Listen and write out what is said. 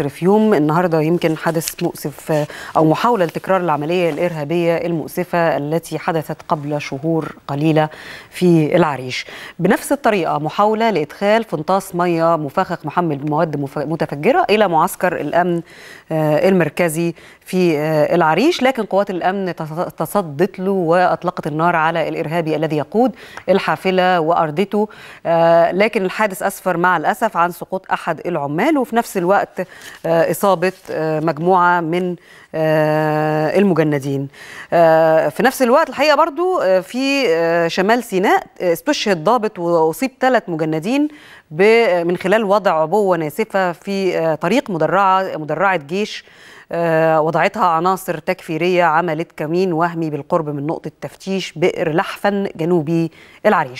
مصر في يوم النهارده يمكن حدث مؤسف أو محاولة لتكرار العملية الإرهابية المؤسفة التي حدثت قبل شهور قليلة في العريش. بنفس الطريقة محاولة لإدخال فنطاس مية مفخخ محمل بمواد متفجرة إلى معسكر الأمن المركزي في العريش. لكن قوات الأمن تصدت له وأطلقت النار على الارهابي الذي يقود الحافلة واردته لكن الحادث أسفر مع الأسف عن سقوط أحد العمال. وفي نفس الوقت إصابة مجموعة من المجندين. في نفس الوقت الحقيقة برضو في شمال سيناء استشهد ضابط وأصيب ثلاث مجندين من خلال وضع عبوة ناسفة في طريق مدرعة مدرعة جيش وضعتها عناصر تكفيرية عملت كمين وهمي بالقرب من نقطة تفتيش بئر لحفن جنوبي العريش.